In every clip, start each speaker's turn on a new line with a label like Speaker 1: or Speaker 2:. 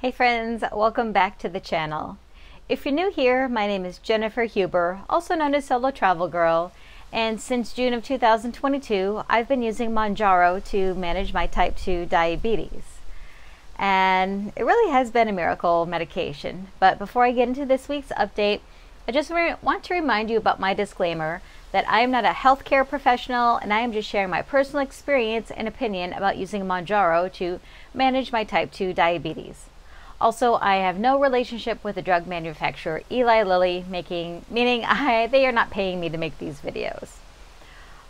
Speaker 1: Hey friends, welcome back to the channel. If you're new here, my name is Jennifer Huber, also known as Solo Travel Girl, and since June of 2022, I've been using Mounjaro to manage my type 2 diabetes. And it really has been a miracle medication. But before I get into this week's update, I just want to remind you about my disclaimer that I am not a healthcare professional and I am just sharing my personal experience and opinion about using Mounjaro to manage my type 2 diabetes. Also, I have no relationship with the drug manufacturer Eli Lilly, making meaning I they are not paying me to make these videos.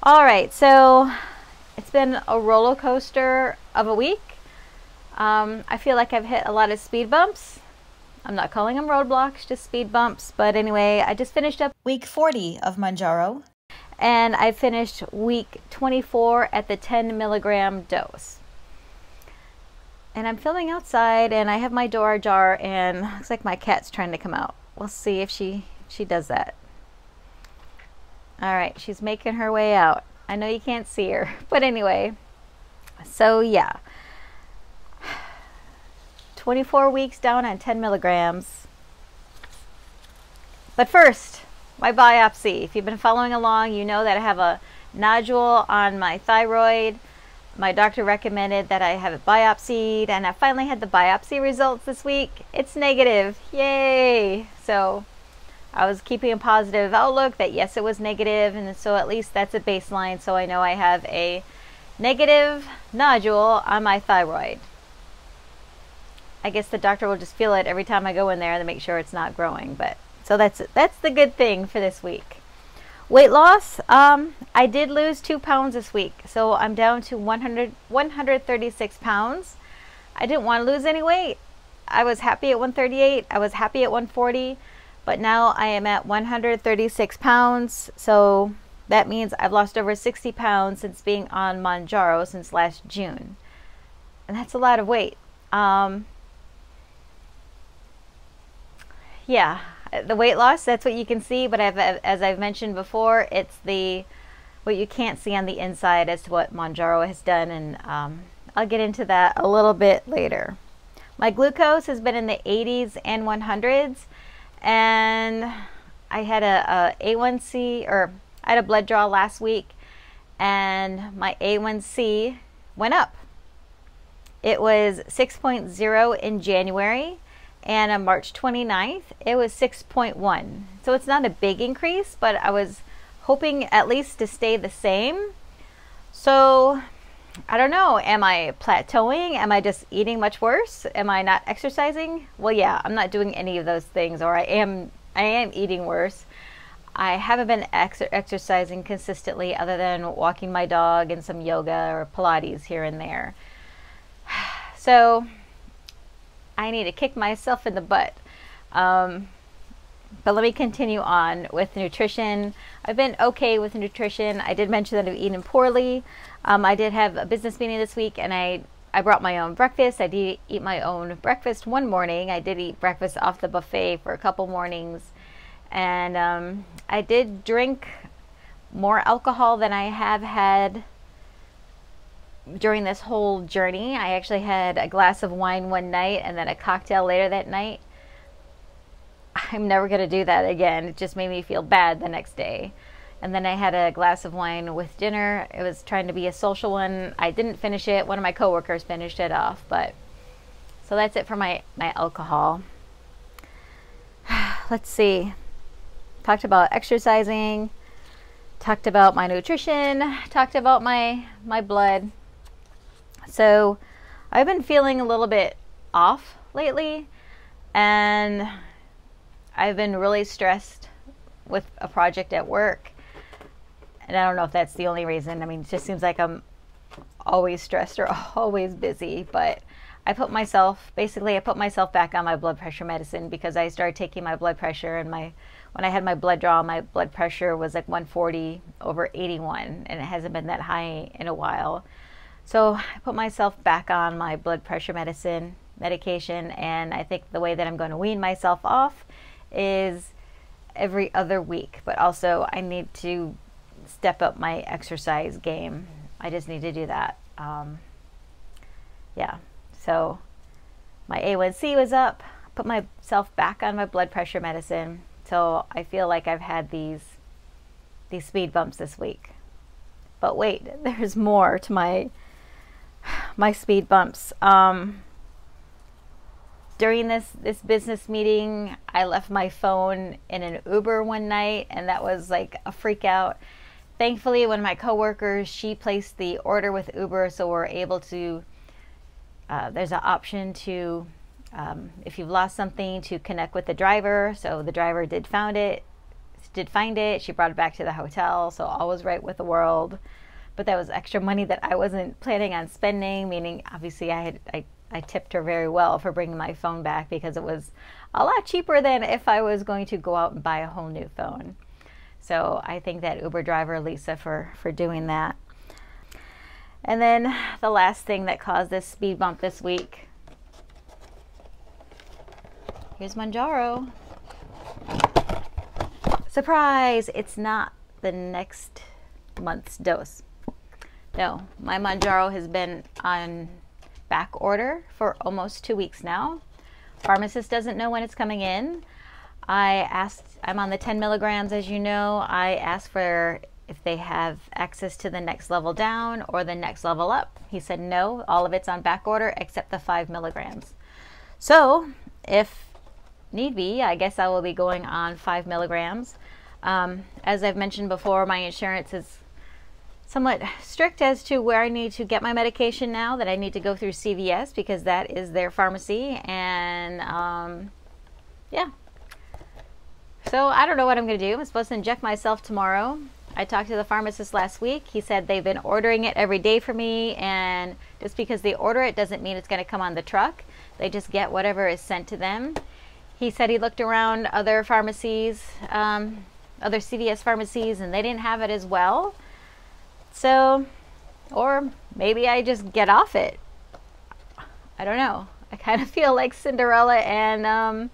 Speaker 1: All right, so it's been a roller coaster of a week. Um, I feel like I've hit a lot of speed bumps. I'm not calling them roadblocks, just speed bumps. But anyway, I just finished up week 40 of Mounjaro, and I finished week 24 at the 10 milligram dose and I'm filming outside and I have my door ajar and looks like my cat's trying to come out. We'll see if she she does that. All right, she's making her way out. I know you can't see her, but anyway. So yeah. 24 weeks down on 10 milligrams. But first, my biopsy. If you've been following along, you know that I have a nodule on my thyroid my doctor recommended that I have it biopsied, and I finally had the biopsy results this week. It's negative. Yay! So I was keeping a positive outlook that yes, it was negative, and so at least that's a baseline. So I know I have a negative nodule on my thyroid. I guess the doctor will just feel it every time I go in there to make sure it's not growing. But so that's that's the good thing for this week. Weight loss, um, I did lose two pounds this week, so I'm down to 100, 136 pounds. I didn't want to lose any weight. I was happy at 138, I was happy at 140, but now I am at 136 pounds, so that means I've lost over 60 pounds since being on Mounjaro since last June. And that's a lot of weight. Um, yeah, the weight loss, that's what you can see, but I've, as I've mentioned before, it's the what you can't see on the inside as to what Mounjaro has done, and um, I'll get into that a little bit later. My glucose has been in the 80s and 100s, and I had a a A1C, or I had a blood draw last week, and my A1C went up. It was 6.0 in January, and on March 29th, it was 6.1. So it's not a big increase, but I was hoping at least to stay the same. So I don't know. Am I plateauing? Am I just eating much worse? Am I not exercising? Well, yeah, I'm not doing any of those things, or I am. I am eating worse. I haven't been ex exercising consistently, other than walking my dog and some yoga or Pilates here and there. So I need to kick myself in the butt. Um, but let me continue on with nutrition. I've been okay with nutrition. I did mention that I've eaten poorly. Um, I did have a business meeting this week and I, I brought my own breakfast. I did eat my own breakfast one morning. I did eat breakfast off the buffet for a couple mornings. And um, I did drink more alcohol than I have had during this whole journey. I actually had a glass of wine one night and then a cocktail later that night. I'm never going to do that again. It just made me feel bad the next day. And then I had a glass of wine with dinner. It was trying to be a social one. I didn't finish it. One of my coworkers finished it off, but so that's it for my my alcohol. Let's see. Talked about exercising, talked about my nutrition, talked about my my blood. So I've been feeling a little bit off lately and I've been really stressed with a project at work. And I don't know if that's the only reason. I mean, it just seems like I'm always stressed or always busy, but I put myself basically I put myself back on my blood pressure medicine because I started taking my blood pressure and my when I had my blood draw my blood pressure was like 140 over 81 and it hasn't been that high in a while. So I put myself back on my blood pressure medicine, medication, and I think the way that I'm going to wean myself off is every other week. But also, I need to step up my exercise game. I just need to do that. Um, yeah. So My A1C was up. Put myself back on my blood pressure medicine. So I feel like I've had these these speed bumps this week. But wait, there's more to my my speed bumps. Um, during this this business meeting, I left my phone in an Uber one night, and that was like a freak out. Thankfully, one of my coworkers she placed the order with Uber, so we're able to. Uh, there's an option to, um, if you've lost something, to connect with the driver. So the driver did found it, did find it. She brought it back to the hotel, so all was right with the world. But that was extra money that I wasn't planning on spending. Meaning, obviously, I had I I tipped her very well for bringing my phone back because it was a lot cheaper than if I was going to go out and buy a whole new phone. So I thank that Uber driver Lisa for for doing that. And then the last thing that caused this speed bump this week. Here's Mounjaro. Surprise! It's not the next month's dose. No, my Mounjaro has been on back order for almost two weeks now. Pharmacist doesn't know when it's coming in. I asked, I'm on the 10 milligrams, as you know. I asked for if they have access to the next level down or the next level up. He said no, all of it's on back order except the 5 milligrams. So, if need be, I guess I will be going on 5 milligrams. Um, as I've mentioned before, my insurance is somewhat strict as to where I need to get my medication now, that I need to go through CVS because that is their pharmacy. And um, yeah. So I don't know what I'm going to do. I'm supposed to inject myself tomorrow. I talked to the pharmacist last week. He said they've been ordering it every day for me, and just because they order it doesn't mean it's going to come on the truck. They just get whatever is sent to them. He said he looked around other pharmacies, um, other CVS pharmacies, and they didn't have it as well. So, or maybe I just get off it. I don't know. I kind of feel like Cinderella and um,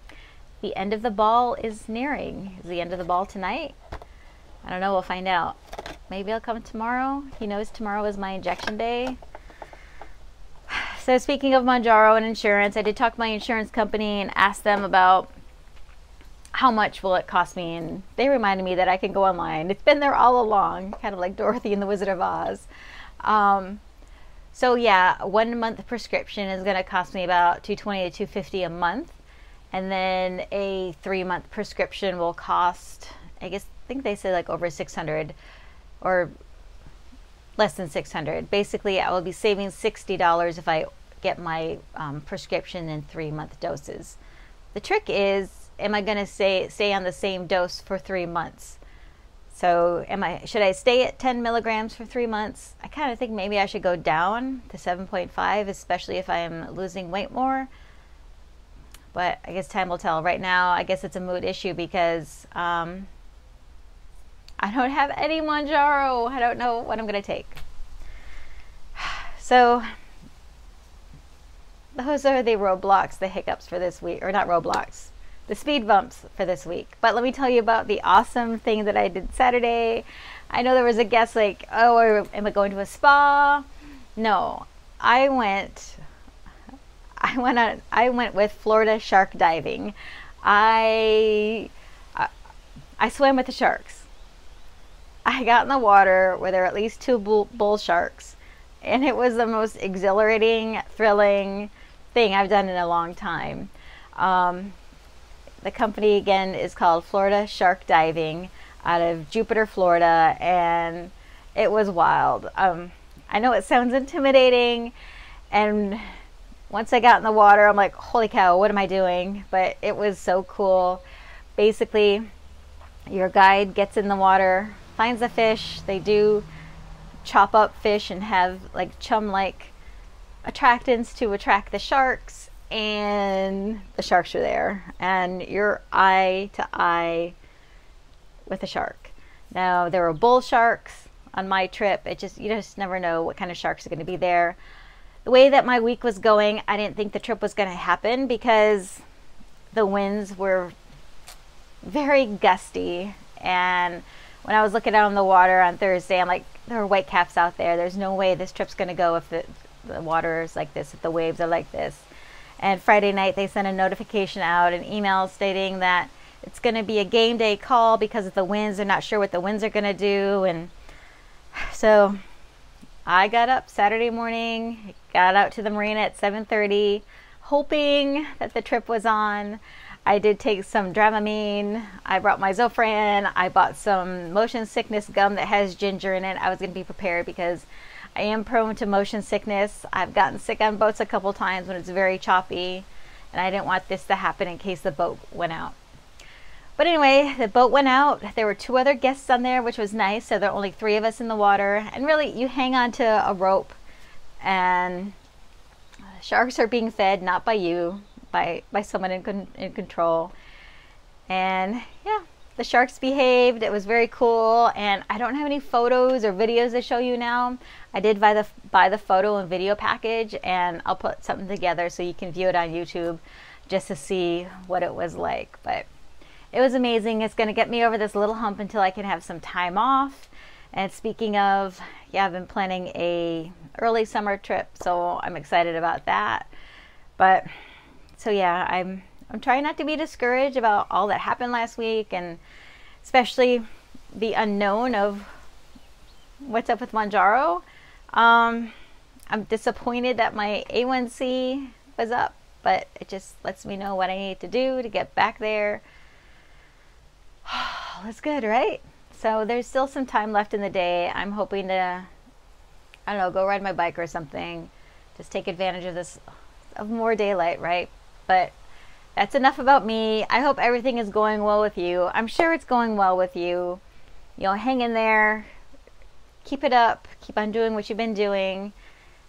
Speaker 1: the end of the ball is nearing. Is the end of the ball tonight? I don't know. We'll find out. Maybe I'll come tomorrow. He knows tomorrow is my injection day. So speaking of Mounjaro and insurance, I did talk to my insurance company and ask them about how much will it cost me? And they reminded me that I can go online. It's been there all along, kind of like Dorothy and the Wizard of Oz. Um, so yeah, one month prescription is going to cost me about 220 to 250 a month. And then a three month prescription will cost, I guess, I think they said like over 600 or less than 600. Basically, I will be saving $60 if I get my um, prescription in three month doses. The trick is am I going to stay stay on the same dose for three months? So am I should I stay at 10 milligrams for three months? I kind of think maybe I should go down to 7.5, especially if I'm losing weight more. But I guess time will tell. Right now, I guess it's a mood issue because um, I don't have any Mounjaro. I don't know what I'm going to take. So those are the roadblocks, the hiccups for this week, or not roadblocks, the speed bumps for this week. But let me tell you about the awesome thing that I did Saturday. I know there was a guest like, oh, am I going to a spa? No, I went. I went on. I went with Florida shark diving. I, I, I swam with the sharks. I got in the water where there were at least two bull, sharks, and it was the most exhilarating, thrilling thing I've done in a long time. Um, the company again is called Florida Shark Diving out of Jupiter, Florida, and it was wild. Um, I know it sounds intimidating, and once I got in the water, I'm like, holy cow, what am I doing? But it was so cool. Basically, your guide gets in the water, finds a fish. They do chop up fish and have like chum like attractants to attract the sharks and the sharks are there, and you're eye to eye with a shark. Now there were bull sharks on my trip. It just you just never know what kind of sharks are going to be there. The way that my week was going, I didn't think the trip was going to happen because the winds were very gusty and when I was looking out on the water on Thursday, I'm like, there are white caps out there. There's no way this trip's going to go if the, the water is like this, if the waves are like this And Friday night, they sent a notification out, an email stating that it's going to be a game day call because of the winds. They're not sure what the winds are going to do. And so I got up Saturday morning, got out to the marina at 7:30, hoping that the trip was on. I did take some Dramamine. I brought my Zofran. I bought some motion sickness gum that has ginger in it. I was going to be prepared because I am prone to motion sickness. I've gotten sick on boats a couple times when it's very choppy, and I didn't want this to happen in case the boat went out. But anyway, the boat went out. There were two other guests on there, which was nice. So there are only three of us in the water. And really, you hang on to a rope, and sharks are being fed not by you, by by someone in con- in control. And yeah, the sharks behaved. It was very cool. And I don't have any photos or videos to show you now. I did buy the buy the photo and video package, and I'll put something together so you can view it on YouTube, just to see what it was like. But it was amazing. It's going to get me over this little hump until I can have some time off. And speaking of, yeah, I've been planning a early summer trip, so I'm excited about that. But so yeah, I'm I'm trying not to be discouraged about all that happened last week and especially the unknown of what's up with Mounjaro. Um, I'm disappointed that my A1C was up, but it just lets me know what I need to do to get back there that's good, right? So there's still some time left in the day. I'm hoping to, I don't know, go ride my bike or something. Just take advantage of this, of more daylight, right? But that's enough about me. I hope everything is going well with you. I'm sure it's going well with you. You know, hang in there. Keep it up. Keep on doing what you've been doing.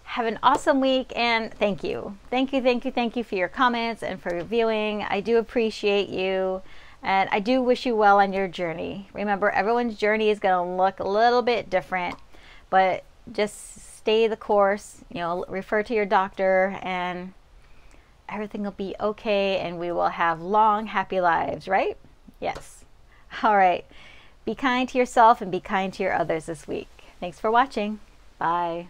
Speaker 1: Have an awesome week and thank you. Thank you, thank you, thank you for your comments and for your viewing. I do appreciate you. And I do wish you well on your journey. Remember, everyone's journey is going to look a little bit different, but just stay the course. You know, refer to your doctor, and everything will be okay, and we will have long, happy lives, right? Yes. All right. Be kind to yourself and be kind to your others this week. Thanks for watching. Bye.